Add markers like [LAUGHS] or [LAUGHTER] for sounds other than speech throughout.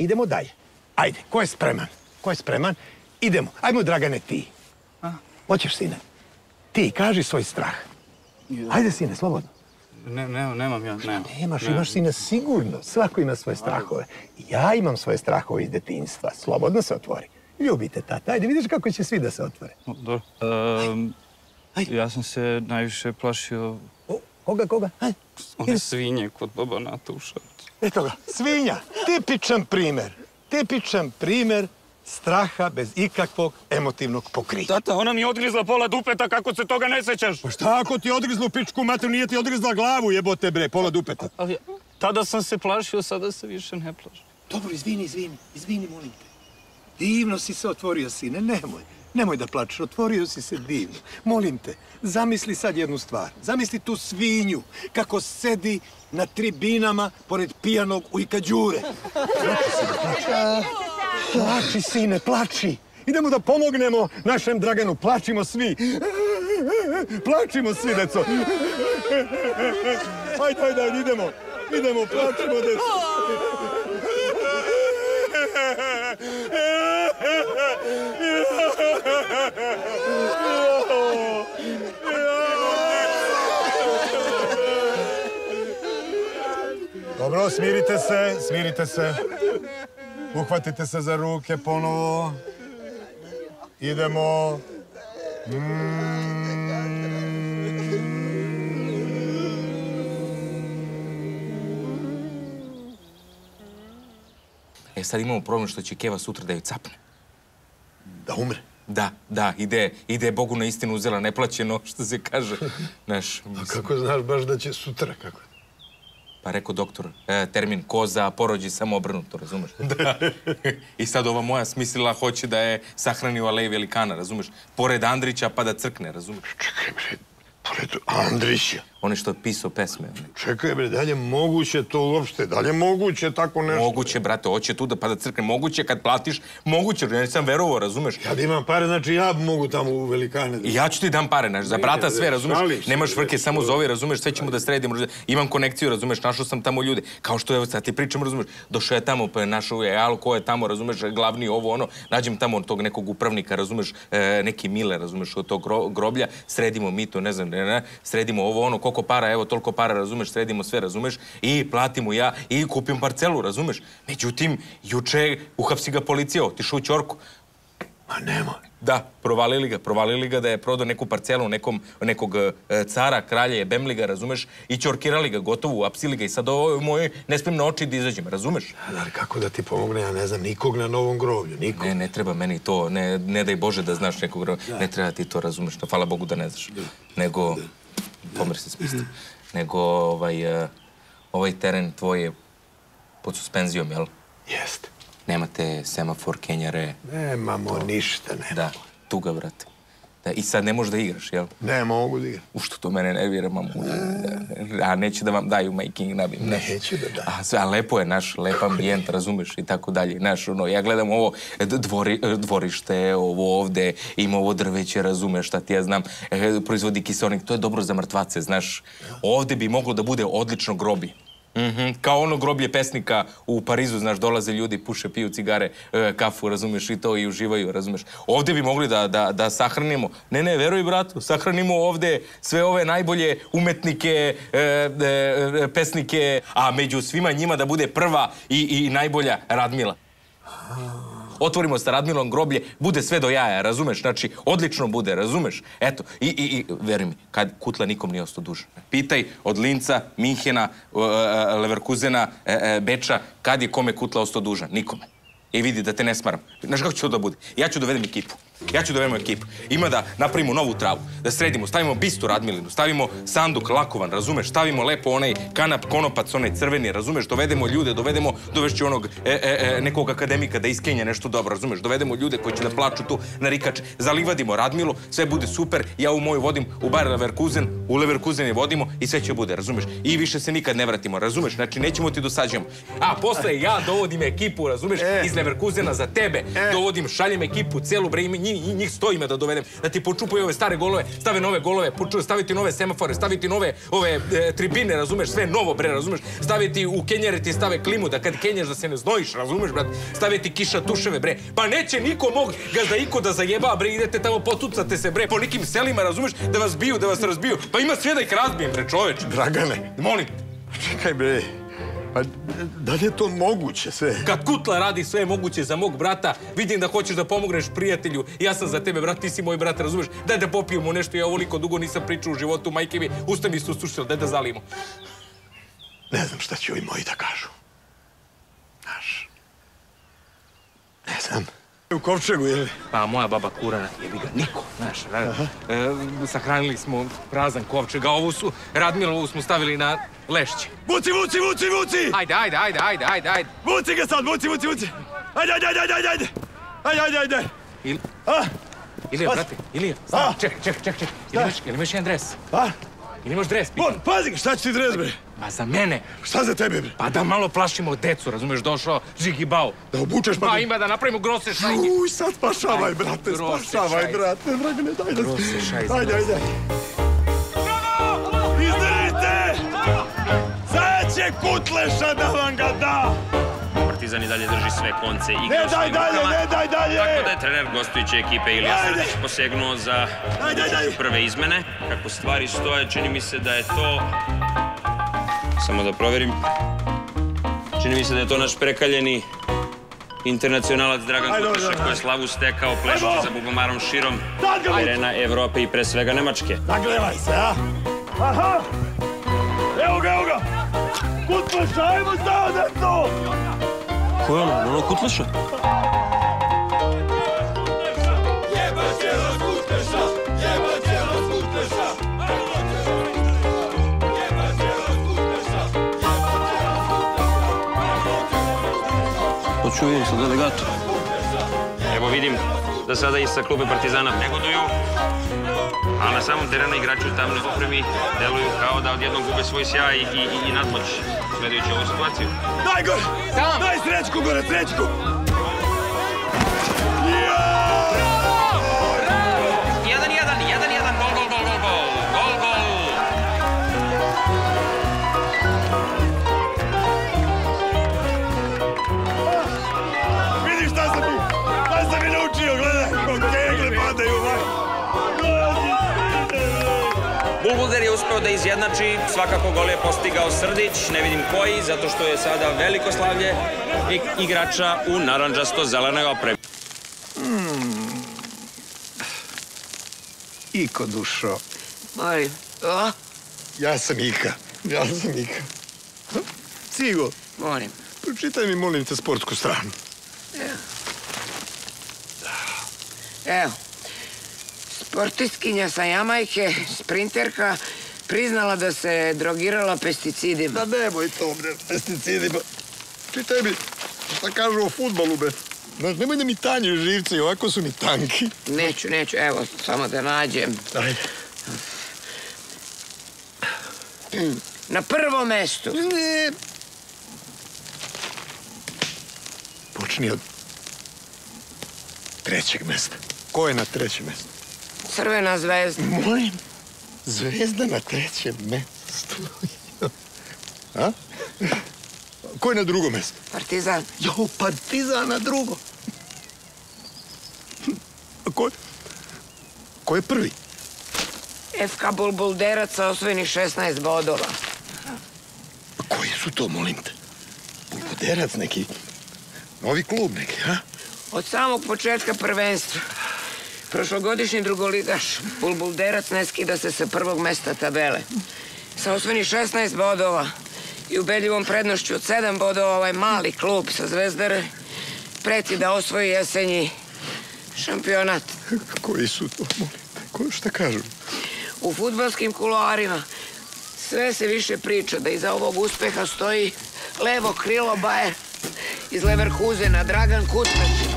idemo dalje. Ajde, ko je spreman? Ko je spreman? Idemo. Ajmo, Dragane, ti. Hoćeš, sine? Ti, kaži svoj strah. Ajde, sine, slobodno. Ne, ne, nemam ja, nemam. Nemaš, Ne. imaš sine sigurno. Svako ima svoje strahove. Ja imam svoje strahove iz detinjstva. Slobodno se otvori. Ljubite tata. Ajde, vidiš kako će svi da se otvore. Dobro. Ehm, ja sam se najviše plašio O, koga, koga? Ajde. one svinje kod baba Šapcu. Eto ga, svinja. Tipičan primer. Tipičan primer straha bez ikakvog emotivnog pokrića. Tata, ona mi je odgrizla pola dupeta, kako se toga ne sećaš? Pa šta ako ti odgrizlo pičku mater, nije ti odgrizla glavu, jebote bre, pola dupeta. Ali tada sam se plašio, sada se više ne plašim. Dobro, izvini, izvini, izvini, molim te. Divno si se otvorio, sine, nemoj. Nemoj da plačeš, otvorio si se divno. Molim te, zamisli sad jednu stvar. Zamisli tu svinju, kako sedi na tribinama pored pijanog ujka Đure. Plači, sine, plači. Idemo da pomognemo našem Draganu. Plačimo svi. Plačimo svi, deco. Ajde, ajde, ajde, idemo. Idemo, plačimo, deco. Dobro, smirite se, smirite se. Uhvatite se za ruke ponovo. Idemo. E sad imamo problem što će Keva sutra da ju capne. Da umre. Da, da, ide, ide Bogu na istinu uzela neplaćeno, što se kaže. [LAUGHS] Znaš, A kako znaš baš da će sutra, kako? Pa rekao doktor, e, termin koza porođi samo obrnuto, razumeš? [LAUGHS] I sad ova moja smislila hoće da je sahrani u aleji velikana, razumeš? Pored Andrića pa da crkne, razumeš? Čekaj, bre, pored Andrića. On je što je pisao pesme. one. Čekaj, bre, dalje moguće to uopšte? Dalje moguće tako nešto? Moguće, brate, hoće tu da pa da crkne. Moguće kad platiš, moguće, ja nisam verovao, razumeš? Kad imam pare, znači ja mogu tamo u velikane. da- ja ću ti dam pare, znaš, za brata sve, razumeš? se, Nemaš vrke, samo zovi, razumeš, sve ćemo da sredimo. Imam konekciju, razumeš, našao sam tamo ljude. Kao što evo sad ti pričam, razumeš, došao je tamo, pa je našao je, alo, ko je tamo, razumeš, glavni ovo, ono, nađem tamo tog nekog upravnika, razumeš, e, neki mile, razumeš, od tog gro- groblja, sredimo mi to, ne znam, ne, ne, sredimo ovo, ono, koliko para, evo, toliko para, razumeš, sredimo sve, razumeš, i platimo ja, i kupim parcelu, razumeš. Međutim, juče uhapsi ga policija, otišao u Ćorku. Ma nemoj. Da, provalili ga, provalili ga da je prodao neku parcelu nekom, nekog e, cara, kralja je Bemliga, razumeš? I ćorkirali ga, gotovo, uapsili ga i sad ovo moj ne smijem na oči da izađem, razumeš? Ali kako da ti pomogne, ja ne znam nikog na novom groblju, nikog. Ne, ne treba meni to, ne, ne daj Bože da znaš nekog, ne treba ti to, razumeš? Hvala Bogu da ne znaš. Nego, pomer se smisli, nego ovaj, e, ovaj teren tvoj je pod suspenzijom, jel? Jeste. Nemate semafor, kenjare, Nemamo ništa, ne. da, tuga, brate. Da, I sad ne možeš da igraš, jel? Ne mogu da igram. U što to mene nervira, mamu. A neće da vam daju making nabim. Neću da dam. A, a lepo je naš, lep ambijent, razumeš, i tako dalje. Znaš, ono, ja gledam ovo e, dvori, e, dvorište, ovo ovde, ima ovo drveće, razumeš, šta ti ja znam, e, proizvodi kiselnik, to je dobro za mrtvace, znaš. Ovde bi moglo da bude odlično grobi. Mhm, Kao ono groblje pesnika u Parizu, znaš, dolaze ljudi, puše, piju cigare, e, kafu, razumeš, i to i uživaju, razumeš. Ovde bi mogli da, da, da sahranimo, ne, ne, veruj bratu, sahranimo ovde sve ove najbolje umetnike, e, e, pesnike, a među svima njima da bude prva i, i najbolja Radmila. Otvorimo sa Radmilom groblje, bude sve do jaja, razumeš? Znači, odlično bude, razumeš? Eto, i, i, i veruj mi, kad Kutla nikom nije ostao dužan. Pitaj od Linca, Minhena, uh, Leverkusena, uh, uh, Beča, kad je kome Kutla ostao dužan? Nikome. I vidi da te ne smaram. Znaš kako će to da bude? Ja ću dovedem ekipu. Ja ću dovedemo ekipu. Ima da napravimo novu travu, da sredimo, stavimo bistu Radmilinu, stavimo sanduk lakovan, razumeš? Stavimo lepo onaj kanap, konopac, onaj crveni, razumeš? Dovedemo ljude, dovedemo, dovešću onog e, e, e, nekog akademika da iskenja nešto dobro, razumeš? Dovedemo ljude koji će da plaču tu na rikač, zalivadimo Radmilu, sve bude super, ja u moju vodim u Bayer Leverkusen, u Leverkusen je vodimo i sve će bude, razumeš? I više se nikad ne vratimo, razumeš? Znači, nećemo ti dosađamo. A posle ja dovodim ekipu, razumeš? Iz Leverkusena za tebe. Dovodim, šaljem ekipu, celu bre, njih njih, njih stojima da dovedem, da ti počupaju ove stare golove, stave nove golove, poču, staviti nove semafore, staviti nove ove e, tribine, razumeš, sve novo, bre, razumeš, staviti u kenjere ti stave klimu, da kad kenješ da se ne znojiš, razumeš, brat, staviti kiša tuševe, bre. Pa neće niko mog gazda iko da zajeba, bre, idete tamo potucate se, bre, po nekim selima, razumeš, da vas biju, da vas razbiju. Pa ima sve da ih razbijem, bre, čoveče. Dragane, Molim, čekaj bre. Pa da li je to moguće sve? kad Kutla radi sve moguće za mog brata, vidim da hoćeš da pomogneš prijatelju. Ja sam za tebe, brat, ti si moj brat, razumeš? Daj da popijemo nešto, ja ovoliko dugo nisam pričao u životu, majke mi, usta mi su sušili, daj da zalimo. Ne znam šta će ovi moji da kažu. Znaš. Ne znam. U kovčegu, je li? Pa moja baba kura, jebi ga, niko, znaš. E, sahranili smo prazan kovčeg, a ovu su, Radmilovu smo stavili na lešće. Vuci, vuci, vuci, vuci! Ajde, ajde, ajde, ajde, ajde, ajde. Vuci ga sad, vuci, vuci, vuci! Ajde, ajde, ajde, ajde, ajde! Ajde, ajde, ajde! Il, A, Ilija, Pa- brate, Ilija, čekaj, čekaj, čekaj, čekaj. Ili imaš, ili imaš jedan dres? a? Ili imaš dres, pitam? Bon, pazi, šta će ti dres, bre? Pa za mene. Šta za tebe, bre? Pa da malo plašimo decu, razumeš, došao Žigi Bao. Da obučeš pa... Pa ima da napravimo grose šajke. Uj, sad spašavaj, brate, spašavaj, brate, Dragane, daj da... Grose, šajze, Ajde, ajde. Izdržite! Sad će Kutleša da vam ga da! Partizan i dalje drži sve konce igre Ne u daj svojim dalje, rukama. ne daj dalje! Tako da je trener gostujuće ekipe Ilija. Srdić posegnuo za prve izmene. Kako stvari stoje, čini mi se da je to... Samo da proverim. Čini mi se da je to naš prekaljeni internacionalac Dragan ajde, koji je slavu stekao plešući za bubomarom širom arena Evrope i pre svega Nemačke. Zaglevaj se, a? Aha! Evo ga, evo ga! Kutleša, ajmo deco! Ko je ono? Kutleša! Hoću vidim sa delegatora. Evo vidim da sada i sa klube Partizana negoduju, a na samom terenu igrači u tamnoj opremi deluju kao da odjednom gube svoj sjaj i, i, i nadmoć gledajući ovu situaciju. Daj gore! Daj srećku gore, srećku! Uspeo da izjednači, svakako gol je postigao Srdić, ne vidim koji, zato što je sada veliko slavlje i- igrača u naranđasto-zelenoj opremi. Iko dušo. O, ja sam Ika, ja sam Ika. Cigo, molim. pročitaj mi, molim te, sportsku stranu. Evo. Sportistkinja sa Jamajke, sprinterka, priznala da se drogirala pesticidima. Da nemoj to, bre, pesticidima. Čitaj mi, šta kažu o futbalu, bre. Znaš, nemoj da mi tanješ živci, ovako su mi tanki. Neću, neću, evo, samo da nađem. Ajde. Na prvom mestu. Ne. Počni od trećeg mesta. Ko je na trećem mestu? Crvena zvezda. Molim. Zvezda na trećem mestu. A? Ko je na drugom mestu? Partizan. Jo, Partizan na drugo. A ko je? Ko je prvi? FK Bulbulderac sa osvojenih 16 bodova. A koji su to, molim te? Bulbuderac neki? Novi klub neki, a? Od samog početka prvenstva. Prošlogodišnji drugoligaš Bulbulderac ne skida se sa prvog mesta tabele. Sa osvojenih 16 bodova i ubedljivom prednošću od 7 bodova ovaj mali klub sa Zvezdare preti da osvoji jesenji šampionat. [LAUGHS] Koji su to, molim šta kažu? U futbalskim kuloarima sve se više priča da iza ovog uspeha stoji levo krilo Bajer iz Leverkusena, Dragan Kutleć.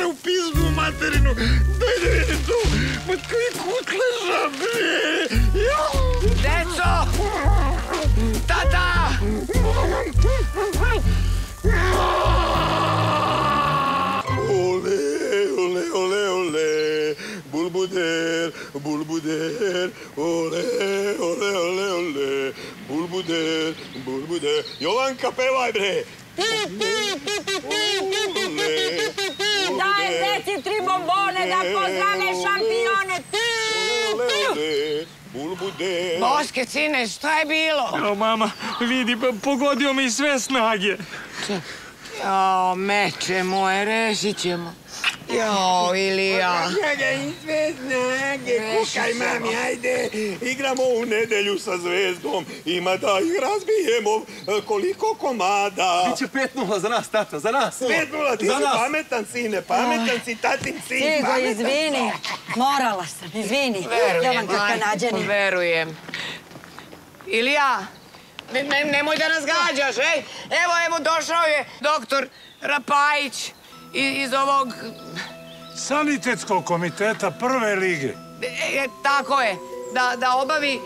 шоу-пізму материну. Деріду, батький кут лежав. Децо! Тата! Оле, оле, оле, оле. Bulbuder, bulbuder, ole, ole, ole, ole. Bulbuder, bulbuder. Yolan kapeva bre. Bulbuder. Boske, cine, šta je bilo? Evo, mama, vidi, pa pogodio mi sve snage. Jao, meče moje, rešit ćemo. Jao, Ilija. Njega i sve snage, kukaj mami, ajde. Igramo u nedelju sa zvezdom. Ima da ih razbijemo koliko komada. Biće 5-0 za nas, tata, za nas. Pet nula, ti Za si nas. pametan sine, pametan si, tatin sin, pametan. izvini. Morala sam, izvini. Majko, Kanadjani. Verujem. Ilija, ne, ne- nemoj da nas gađaš, ej. Evo, evo, došao je doktor Rapajić iz ovog... Sanitetskog komiteta prve lige. e, e, tako je, da, da obavi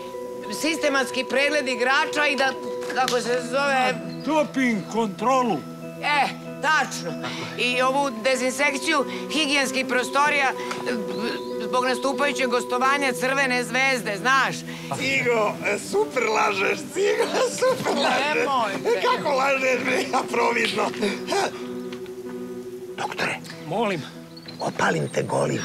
sistematski pregled igrača i da, kako se zove, Doping kontrolu. e, tačno. I ovu dezinsekciju higijenskih prostorija e, zbog nastupajućeg gostovanja Crvene zvezde, znaš. Cigo, super lažeš, Cigo, super lažeš. Nemojte. E, Kako lažeš, ja providno. Doktore, Molim. opalim te golim.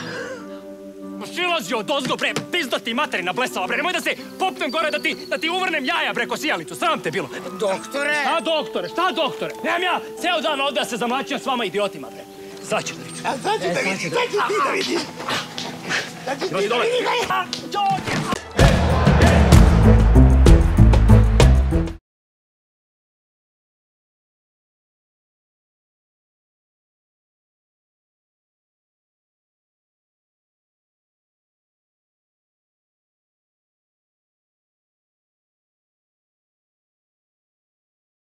Silazi od ozgo, bre, pizdati materina blesava, bre, nemoj da se popnem gore da ti, da ti uvrnem jaja preko sijalicu, sram te bilo. Doktore! Šta doktore, šta doktore? Nemam ja ceo dan ovdje da se zamlačio s vama idiotima, bre. Sad ću da vidim. A sad ću da vidim, sad ću ti da vidiš. Sad ću ti da vidim.